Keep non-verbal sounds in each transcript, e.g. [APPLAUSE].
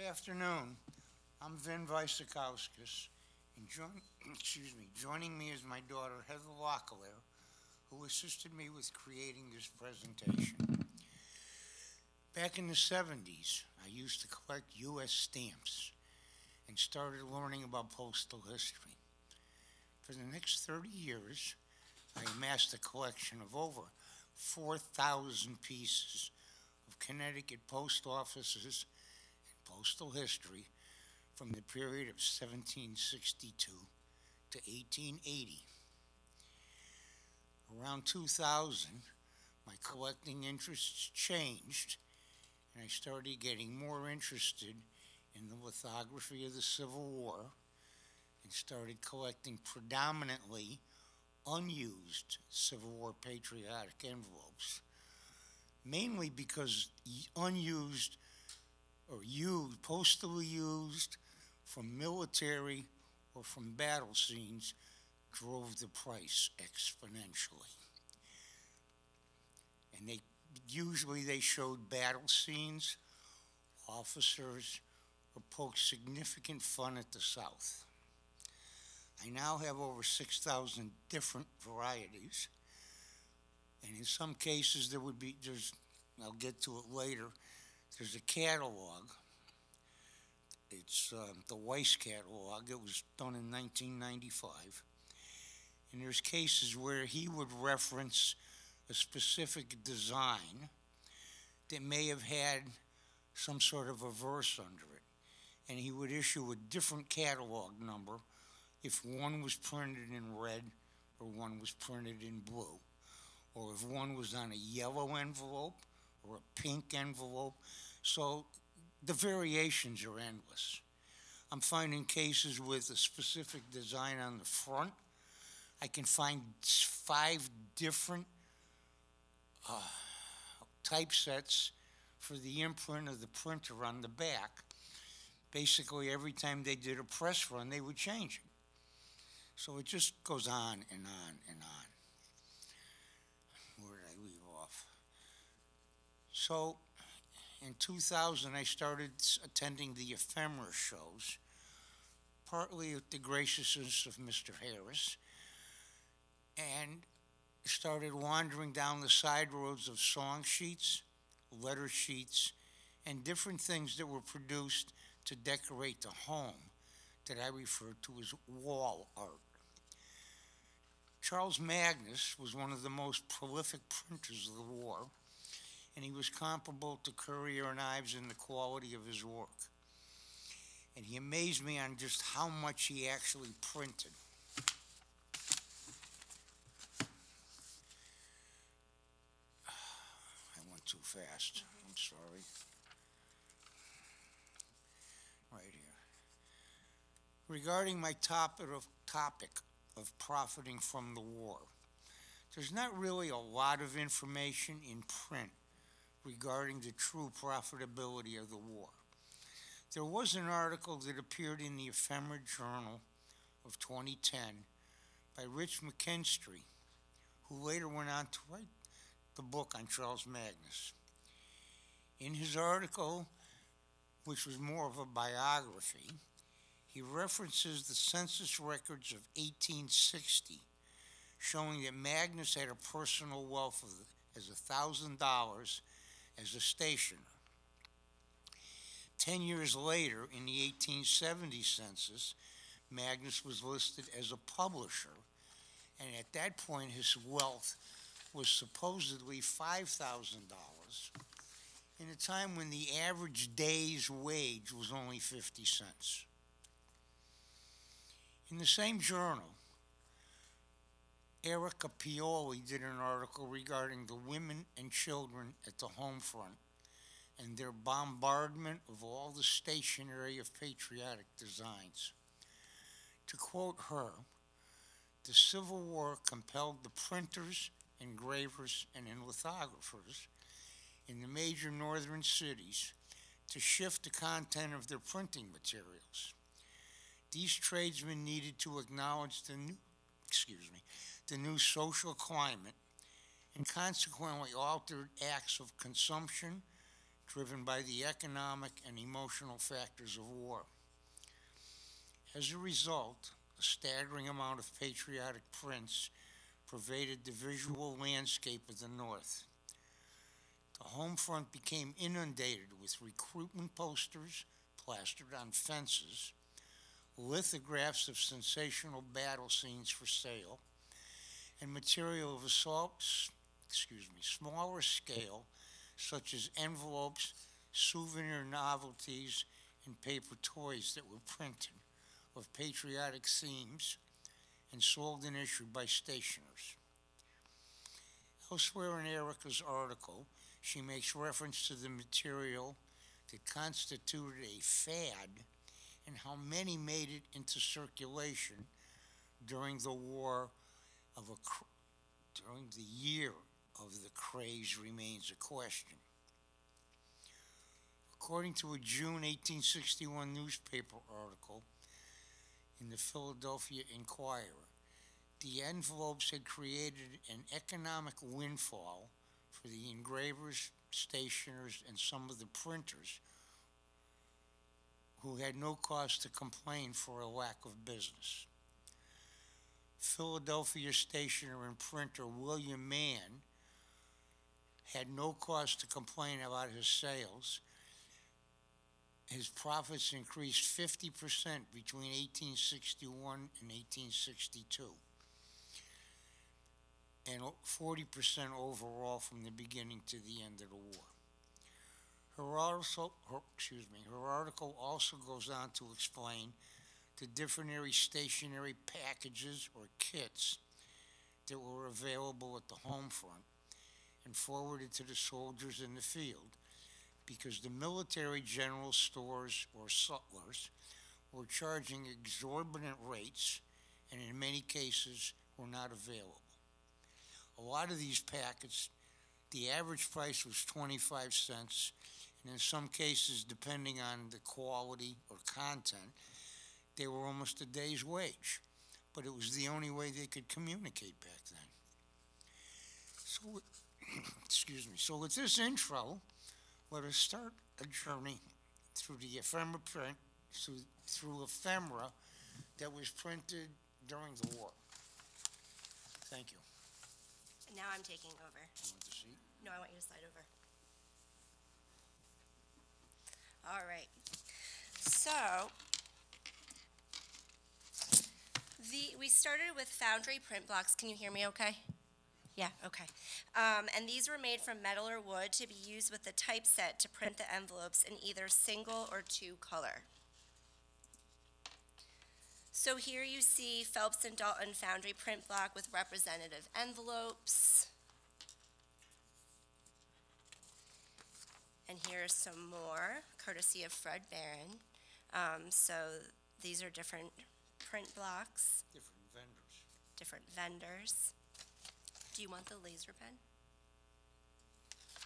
Good afternoon. I'm Vin Vaicekauskas, and join, [CLEARS THROAT] excuse me, joining me is my daughter Heather Locklear, who assisted me with creating this presentation. Back in the seventies, I used to collect U.S. stamps and started learning about postal history. For the next thirty years, I amassed a collection of over four thousand pieces of Connecticut post offices postal history from the period of 1762 to 1880. Around 2000, my collecting interests changed, and I started getting more interested in the lithography of the Civil War and started collecting predominantly unused Civil War patriotic envelopes, mainly because unused or used, postally used from military or from battle scenes drove the price exponentially. And they, usually they showed battle scenes, officers, or poked significant fun at the South. I now have over 6,000 different varieties. And in some cases, there would be, there's, I'll get to it later, there's a catalog. It's um, the Weiss catalog. It was done in 1995. And there's cases where he would reference a specific design that may have had some sort of a verse under it. And he would issue a different catalog number if one was printed in red or one was printed in blue, or if one was on a yellow envelope or a pink envelope. So the variations are endless. I'm finding cases with a specific design on the front. I can find five different uh, typesets for the imprint of the printer on the back. Basically, every time they did a press run, they would change it. So it just goes on and on and on. Where did I leave off? So in 2000, I started attending the ephemera shows, partly at the graciousness of Mr. Harris, and started wandering down the side roads of song sheets, letter sheets, and different things that were produced to decorate the home that I refer to as wall art. Charles Magnus was one of the most prolific printers of the war, and he was comparable to Currier and Ives in the quality of his work. And he amazed me on just how much he actually printed. [SIGHS] I went too fast. Mm-hmm. I'm sorry. Right here. Regarding my topic of, topic of profiting from the war, there's not really a lot of information in print regarding the true profitability of the war. There was an article that appeared in the Ephemera Journal of 2010 by Rich McKinstry, who later went on to write the book on Charles Magnus. In his article, which was more of a biography, he references the census records of 1860, showing that Magnus had a personal wealth of as $1,000 as a stationer. Ten years later, in the 1870 census, Magnus was listed as a publisher, and at that point, his wealth was supposedly $5,000 in a time when the average day's wage was only 50 cents. In the same journal, Erica Piola did an article regarding the women and children at the home front and their bombardment of all the stationery of patriotic designs. To quote her, the Civil War compelled the printers, engravers, and lithographers in the major northern cities to shift the content of their printing materials. These tradesmen needed to acknowledge the new, excuse me, the new social climate and consequently altered acts of consumption, driven by the economic and emotional factors of war. As a result, a staggering amount of patriotic prints pervaded the visual landscape of the North. The home front became inundated with recruitment posters plastered on fences, lithographs of sensational battle scenes for sale, and material of a excuse me, smaller scale, such as envelopes, souvenir novelties, and paper toys that were printed of patriotic themes and sold and issued by stationers. Elsewhere in Erica's article, she makes reference to the material that constituted a fad and how many made it into circulation during the war of a, cr- during the year of the craze remains a question. According to a June 1861 newspaper article in the Philadelphia Inquirer, the envelopes had created an economic windfall for the engravers, stationers, and some of the printers who had no cause to complain for a lack of business. Philadelphia stationer and printer William Mann had no cause to complain about his sales. His profits increased 50% between 1861 and 1862 and 40% overall from the beginning to the end of the war. Her article, her, excuse me, her article also goes on to explain the different stationary packages or kits that were available at the home front and forwarded to the soldiers in the field because the military general stores or sutlers were charging exorbitant rates and in many cases were not available. A lot of these packets, the average price was 25 cents, and in some cases, depending on the quality or content, they were almost a day's wage. But it was the only way they could communicate back then. So, [CLEARS THROAT] excuse me. So with this intro, let us start a journey through the ephemera print, through, through ephemera that was printed during the war. Thank you. Now I'm taking over. You want the seat? No, I want you to slide over. All right. So, the, we started with foundry print blocks. Can you hear me okay? Yeah, okay. Um, and these were made from metal or wood to be used with the typeset to print the envelopes in either single or two color. So here you see Phelps and Dalton foundry print block with representative envelopes. And here's some more, courtesy of Fred Barron. Um, so these are different print blocks, Different vendors. different vendors. Do you want the laser pen?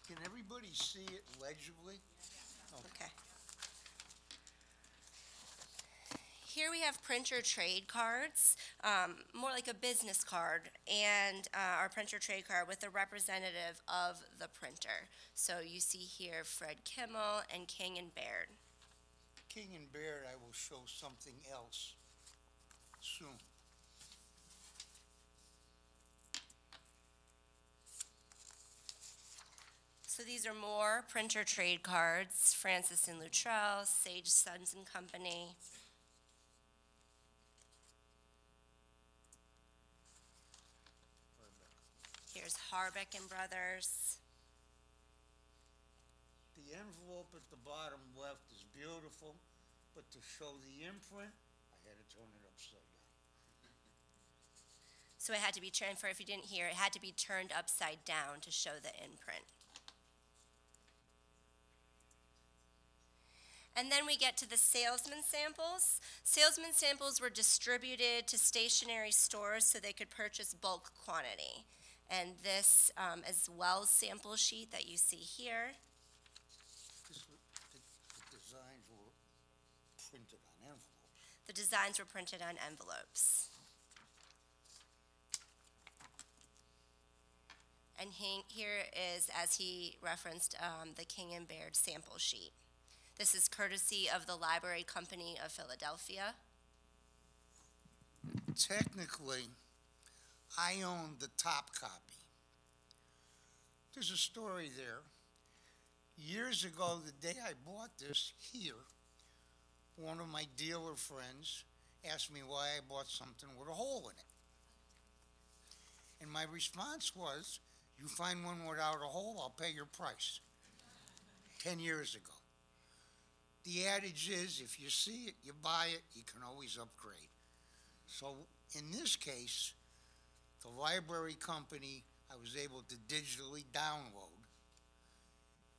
Can everybody see it legibly? Okay. Here we have printer trade cards, um, more like a business card, and uh, our printer trade card with a representative of the printer. So you see here Fred Kimmel and King and Baird. King and Baird, I will show something else soon. So these are more printer trade cards, Francis and Loutrel, Sage Sons and Company. Here's Harbeck and Brothers. The envelope at the bottom left is beautiful, but to show the imprint, I had to turn it upside down. So it had to be turned, for if you didn't hear, it had to be turned upside down to show the imprint. And then we get to the salesman samples. Salesman samples were distributed to stationary stores so they could purchase bulk quantity. And this um, is Wells sample sheet that you see here. This, the, the designs were printed on envelopes. The designs were printed on envelopes. And he- here is, as he referenced, um, the King and Baird sample sheet. This is courtesy of the Library Company of Philadelphia. Technically, I own the top copy. There's a story there. Years ago, the day I bought this here, one of my dealer friends asked me why I bought something with a hole in it. And my response was, you find one without a hole, I'll pay your price. Ten years ago. The adage is, if you see it, you buy it, you can always upgrade. So in this case, the library company, I was able to digitally download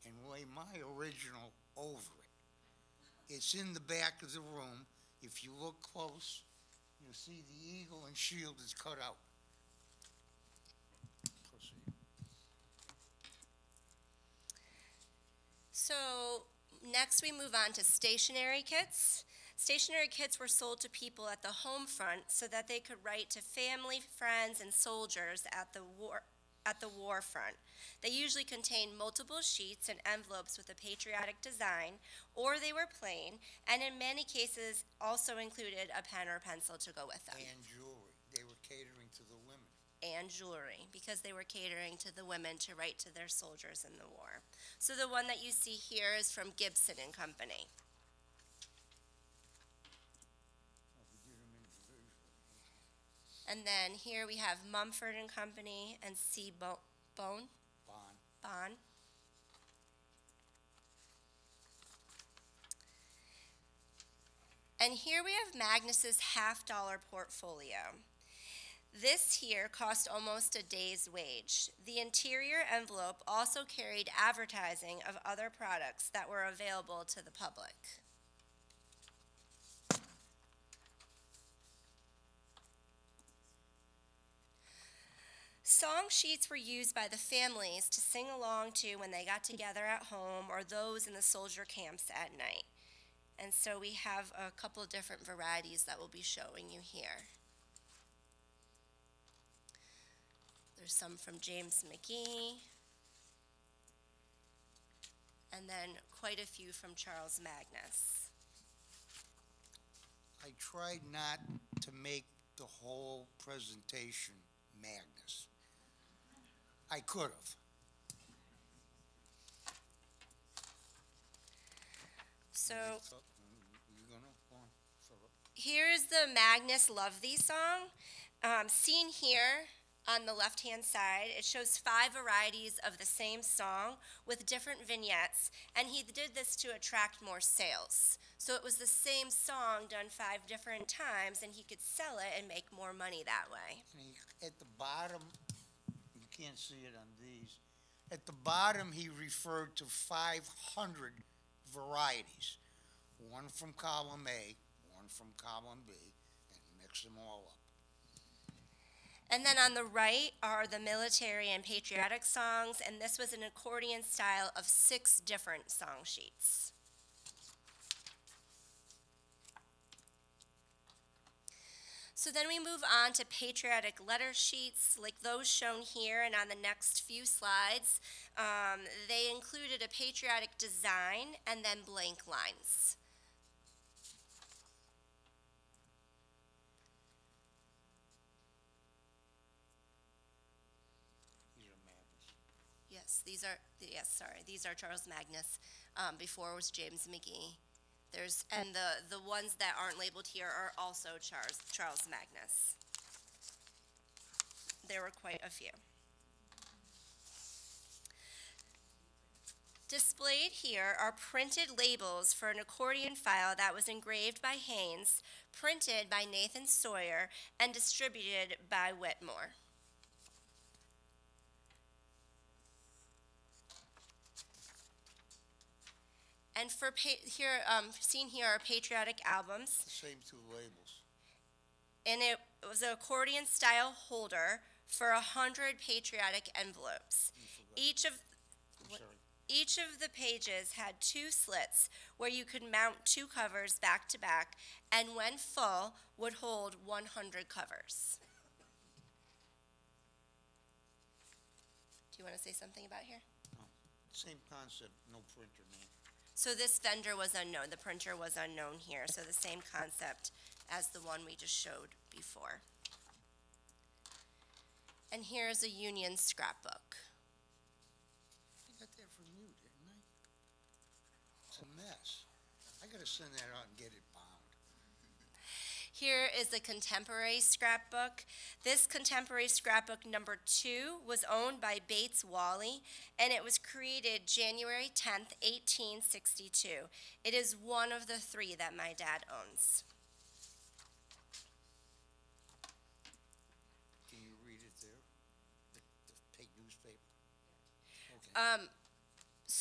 and lay my original over it. It's in the back of the room. If you look close, you'll see the eagle and shield is cut out. So next we move on to stationary kits. Stationary kits were sold to people at the home front so that they could write to family, friends, and soldiers at the war at the war front. They usually contained multiple sheets and envelopes with a patriotic design, or they were plain, and in many cases also included a pen or pencil to go with them. And jewelry. They were women. And jewelry because they were catering to the women to write to their soldiers in the war. So the one that you see here is from Gibson and Company. And then here we have Mumford and Company and C. Bo- Bone, Bond. Bond. And here we have Magnus's half dollar portfolio. This here cost almost a day's wage. The interior envelope also carried advertising of other products that were available to the public. Song sheets were used by the families to sing along to when they got together at home or those in the soldier camps at night. And so we have a couple different varieties that we'll be showing you here. There's some from James Magee. And then quite a few from Charles Magnus. I tried not to make the whole presentation Magnus. I could have. So You gonna, go on, Philip? here's the Magnus Love Thee song. Um, seen here on the left hand side, it shows five varieties of the same song with different vignettes, and he did this to attract more sales. So it was the same song done five different times, and he could sell it and make more money that way. At the bottom, you can't see it on these, at the bottom, he referred to five hundred varieties. One from column A, one from column B, and mix them all up. And then on the right are the military and patriotic songs, and this was an accordion style of six different song sheets. So then we move on to patriotic letter sheets, like those shown here and on the next few slides. Um, they included a patriotic design and then blank lines. These are Magnus. Yes, these are, yes, sorry, these are Charles Magnus. Um, before was James Magee. There's, and the, the ones that aren't labeled here are also Charles, Charles Magnus. There were quite a few. Displayed here are printed labels for an accordion file that was engraved by Haynes, printed by Nathan Sawyer, and distributed by Whitmore. And for pa- here, um, seen here are patriotic albums, The same two labels. and it was an accordion style holder for a hundred patriotic envelopes. Each of I'm what- sorry. each of the pages had two slits where you could mount two covers back to back, and when full, would hold 100 covers. Do you want to say something about here? Same concept, no printer. So this vendor was unknown, the printer was unknown here, so the same concept as the one we just showed before. And here is a Union scrapbook. I got that from you, didn't I? It's a mess. I gotta send that out and get it. Here is a contemporary scrapbook. This contemporary scrapbook number two was owned by Bates Wally, and it was created January 10th, 1862. It is one of the three that my dad owns. Can you read it there? The, the paid newspaper? Okay. Um,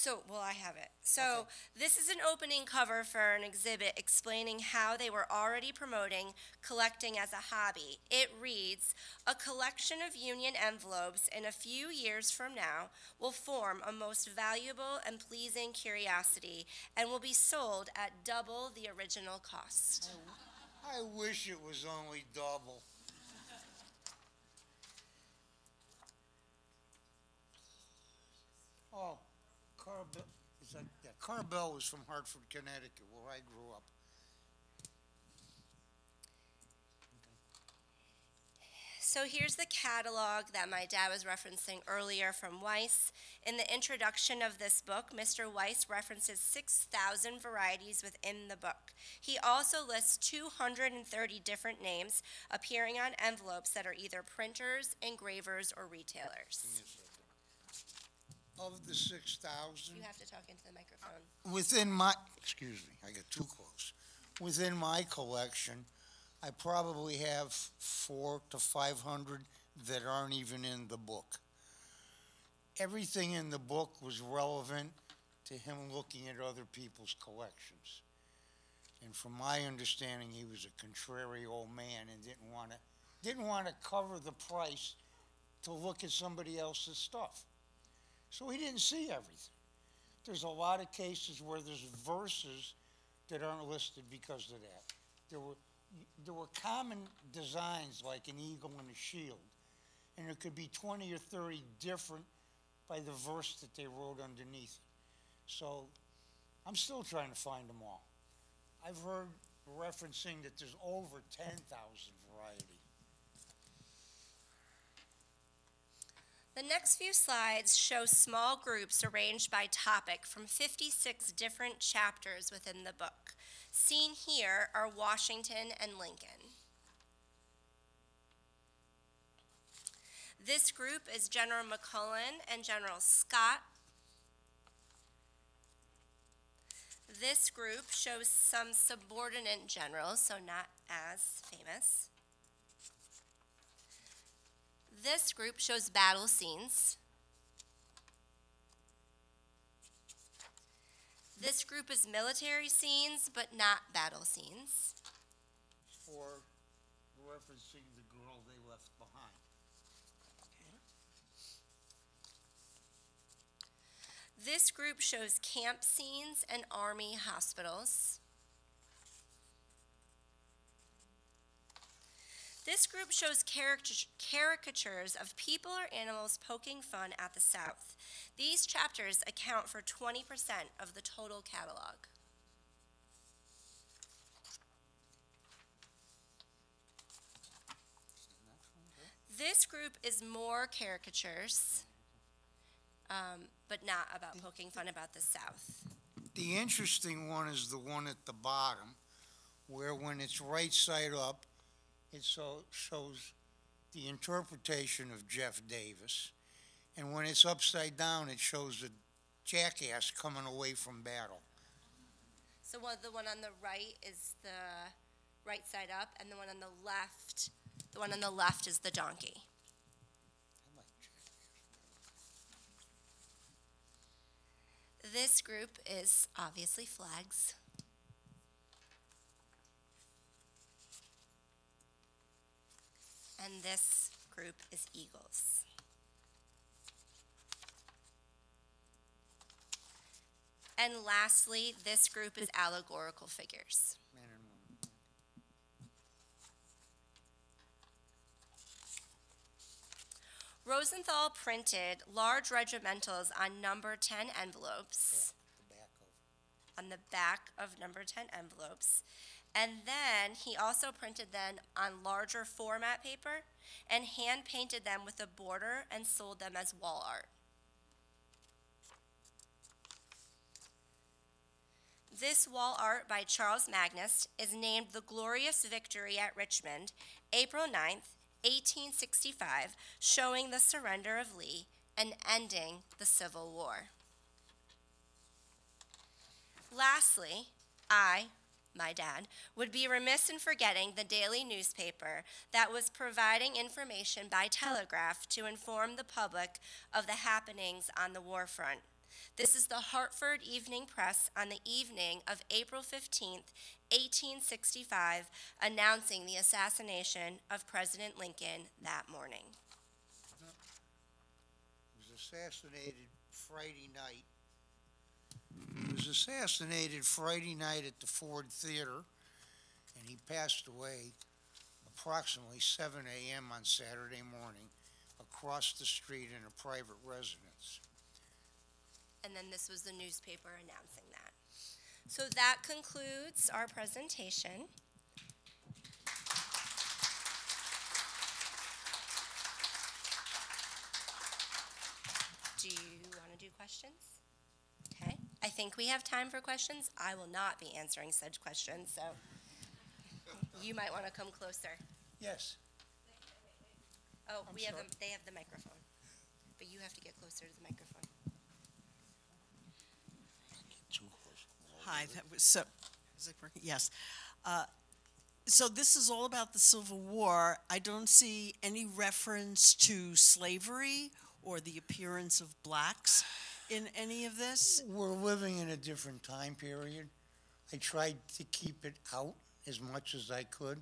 so, well, I have it. So, this is an opening cover for an exhibit explaining how they were already promoting collecting as a hobby. It reads A collection of union envelopes in a few years from now will form a most valuable and pleasing curiosity and will be sold at double the original cost. I wish it was only double. Oh, Carvel, is that, yeah, Carvel was from Hartford, Connecticut, where I grew up. So here's the catalog that my dad was referencing earlier from Weiss. In the introduction of this book, Mr. Weiss references 6,000 varieties within the book. He also lists 230 different names appearing on envelopes that are either printers, engravers, or retailers. Me a second. Of the six thousand, You have to talk into the microphone. within my, excuse me, I get too close. Within my collection, I probably have four to five hundred that aren't even in the book. Everything in the book was relevant to him looking at other people's collections. And from my understanding, he was a contrary old man and didn't want to, didn't want to cover the price to look at somebody else's stuff. So he didn't see everything. There's a lot of cases where there's verses that aren't listed because of that. There were, there were common designs like an eagle and a shield, and there could be twenty or thirty different by the verse that they wrote underneath. So, I'm still trying to find them all. I've heard referencing that there's over ten thousand The next few slides show small groups arranged by topic from 56 different chapters within the book. Seen here are Washington and Lincoln. This group is General McClellan and General Scott. This group shows some subordinate generals, so not as famous. This group shows battle scenes. This group is military scenes, but not battle scenes. Or referencing the girl they left behind. This group shows camp scenes and army hospitals. This group shows caricatures of people or animals poking fun at the South. These chapters account for 20% of the total catalog. This group is more caricatures, um, but not about poking fun about the South. The interesting one is the one at the bottom, where when it's right side up, it so, shows the interpretation of Jeff Davis. And when it's upside down, it shows a jackass coming away from battle. So the one on the right is the right side up, and the one on the left, the one on the left is the donkey. This group is obviously flags. And this group is eagles. And lastly, this group is allegorical figures. Man and woman. Rosenthal printed large regimentals on number 10 envelopes The back of, on the back of number 10 envelopes. And then he also printed them on larger format paper and hand painted them with a border and sold them as wall art. This wall art by Charles Magnus is named The Glorious Victory at Richmond, April 9th, 1865, showing the surrender of Lee and ending the Civil War. Lastly, I, my dad, would be remiss in forgetting the daily newspaper that was providing information by telegraph to inform the public of the happenings on the war front. This is the Hartford Evening Press on the evening of April 15th, 1865, announcing the assassination of President Lincoln that morning. he was assassinated Friday night. He was assassinated Friday night at the Ford Theater, and he passed away approximately seven AM on Saturday morning across the street in a private residence. And then this was the newspaper announcing that. So that concludes our presentation. Do you want to do questions? Okay, I think we have time for questions. I will not be answering such questions, so you might want to come closer. Yes, Oh, I'm we have sorry. them, they have the microphone, but you have to get closer to the microphone. Hi, that was so, is it working? Yes. Uh, So this is all about the Civil War. I don't see any reference to slavery or the appearance of blacks in any of this. We're living in a different time period. I tried to keep it out as much as I could.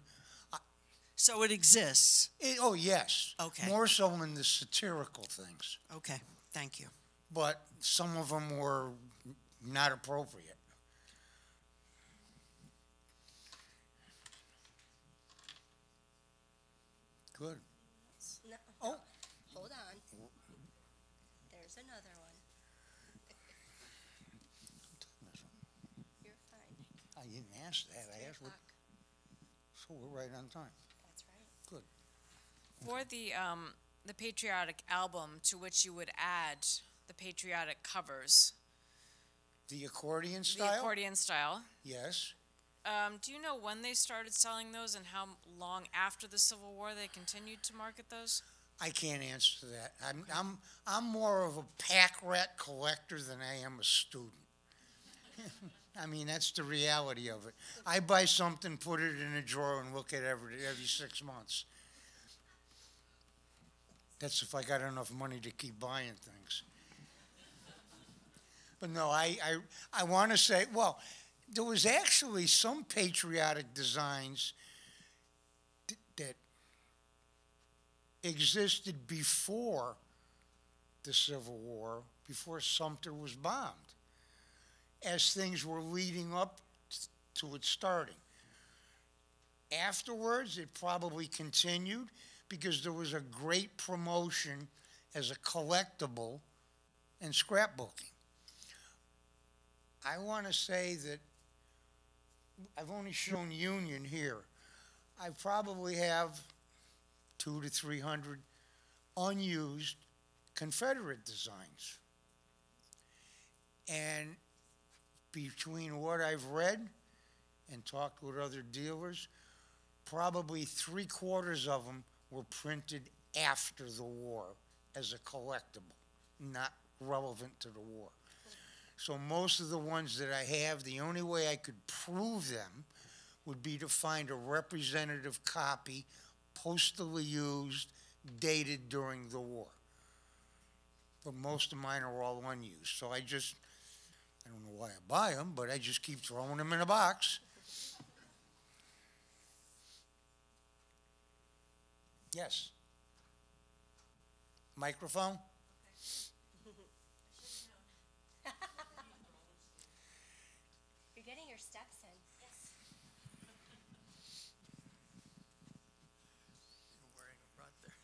So it exists. It, oh, yes. Okay. More so in the satirical things, Okay, thank you. but some of them were not appropriate. Good. No, Oh. Hold on. There's another one. You're fine. I ask that. I asked what, so we're right on time. That's right. For the, um, the patriotic album to which you would add the patriotic covers, The accordion style. the style? accordion style, Yes. um, do you know when they started selling those and how long after the Civil War they continued to market those? I can't answer that. I'm, I'm, I'm more of a pack rat collector than I am a student. [LAUGHS] I mean, that's the reality of it. I buy something, put it in a drawer, and look at it every, every six months. That's if I got enough money to keep buying things. But no, I, I, I want to say, well, there was actually some patriotic designs th- that existed before the Civil War, before Sumter was bombed, as things were leading up to it starting. Afterwards, it probably continued because there was a great promotion as a collectible and scrapbooking. I want to say that I've only shown Union here. I probably have two to three hundred unused Confederate designs. And between what I've read and talked with other dealers, probably three quarters of them were printed after the war as a collectible, not relevant to the war. So most of the ones that I have, the only way I could prove them would be to find a representative copy postally used, dated during the war. But most of mine are all unused, so I just, I don't know why I buy them, but I just keep throwing them in a box. Yes. Microphone? You're getting your steps in. Yes. wearing a front there.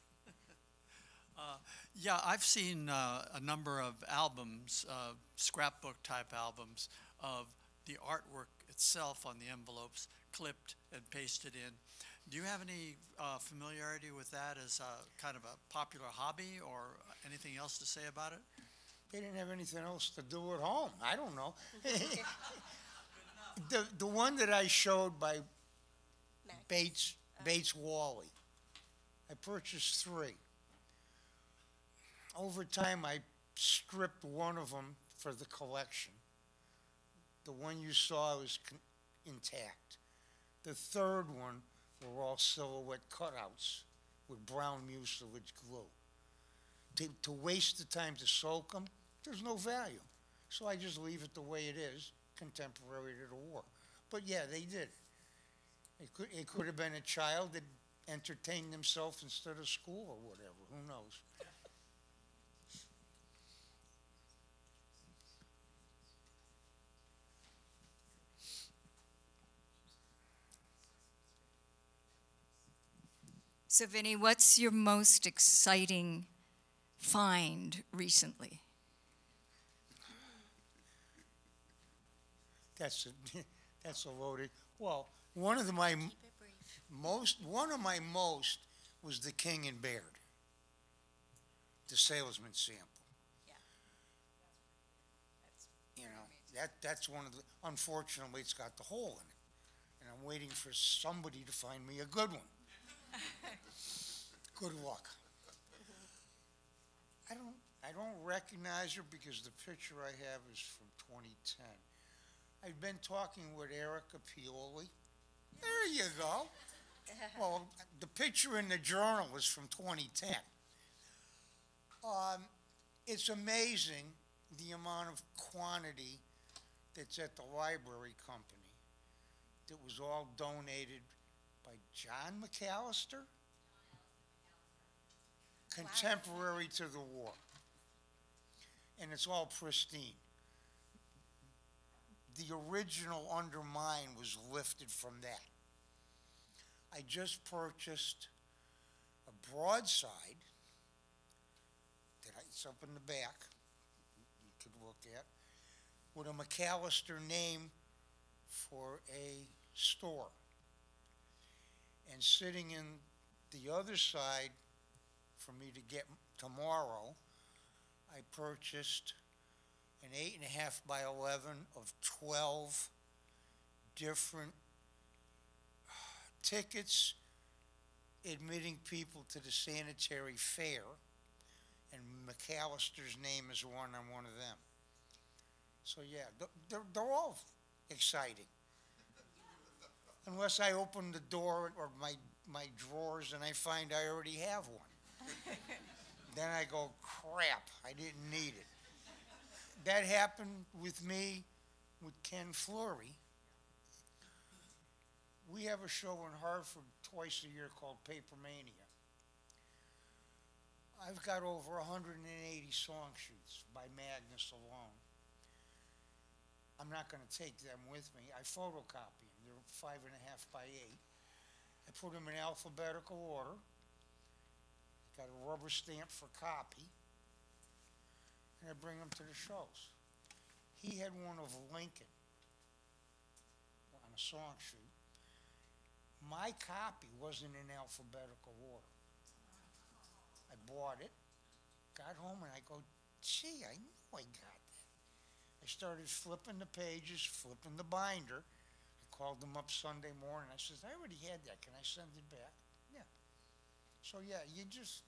Uh, Yeah, I've seen uh, a number of albums, uh, scrapbook type albums, of the artwork itself on the envelopes clipped and pasted in. Do you have any uh, familiarity with that as a kind of a popular hobby or anything else to say about it? They didn't have anything else to do at home. I don't know. [LAUGHS] the the one that I showed by Mac. Bates Bates Wally. I purchased three. Over time, I stripped one of them for the collection. The one you saw was intact. The third one were all silhouette cutouts with brown mucilage glue. To, to waste the time to soak them, there's no value. So I just leave it the way it is, contemporary to the war. But yeah, they did. It could, it could have been a child that entertained themselves instead of school or whatever, who knows? So Vinny, what's your most exciting find recently? That's a, [LAUGHS] that's a loaded, well, one of the, my Keep it brief. most, one of my most was the King and Baird. The salesman sample. Yeah. You know, that, that's one of the, unfortunately, it's got the hole in it. And I'm waiting for somebody to find me a good one. [LAUGHS] Good luck. I don't, I don't recognize her because the picture I have is from twenty ten. I've been talking with Erica Piola. There you go. [LAUGHS] Well, the picture in the journal is from twenty ten. Um, it's amazing the amount of quantity that's at the library company that was all donated by John McAllister, contemporary to the war. And it's all pristine. The original under mine was lifted from that. I just purchased a broadside that I, it's up in the back, you could look at, with a McAllister name for a store. And sitting in the other side for me to get tomorrow, I purchased an eight and a half by eleven of twelve different uh, tickets admitting people to the sanitary fair, and McAllister's name is one on one of them. So, yeah, they're, they're all exciting. Unless I open the door or my, my drawers and I find I already have one. [LAUGHS] Then I go, crap, I didn't need it. That happened with me with Ken Fleury. We have a show in Hartford twice a year called Paper Mania. I've got over hundred and eighty song sheets by Magnus alone. I'm not gonna take them with me. I photocopy. They're five and a half by eight. I put them in alphabetical order. Got a rubber stamp for copy. And I bring them to the shows. He had one of Lincoln on a song sheet. My copy wasn't in alphabetical order. I bought it, got home, and I go, gee, I know I got that. I started flipping the pages, flipping the binder. Called them up Sunday morning. I says, I already had that. Can I send it back? Yeah. So, yeah, you just,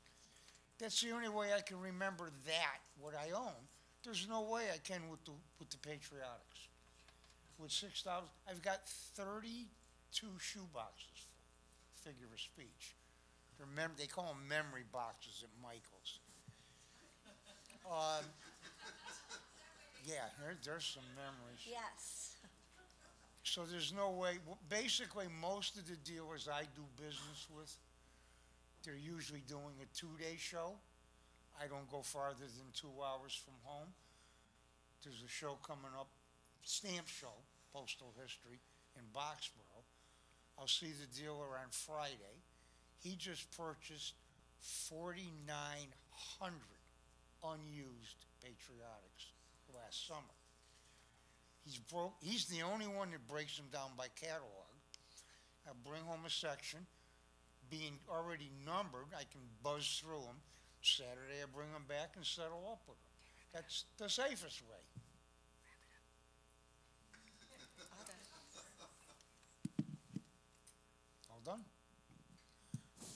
that's the only way I can remember that, what I own. There's no way I can with the, with the patriotics. With six thousand, I've got thirty-two shoe boxes figure of speech. They're mem, they call them memory boxes at Michael's. Um, yeah, there, there's some memories. Yes. So there's no way, basically, most of the dealers I do business with, they're usually doing a two-day show. I don't go farther than two hours from home. There's a show coming up, stamp show, postal history, in Boxborough. I'll see the dealer on Friday. He just purchased forty-nine hundred unused patriotics last summer. He's broke, he's the only one that breaks them down by catalog. I bring home a section, being already numbered, I can buzz through them. Saturday, I bring them back and settle up with them. That's the safest way. All done?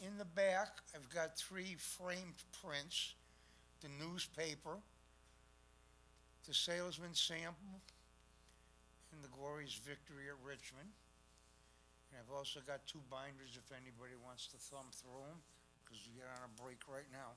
In the back, I've got three framed prints, the newspaper, the salesman sample, the glorious victory at Richmond. And I've also got two binders if anybody wants to thumb through them, because we get on a break right now.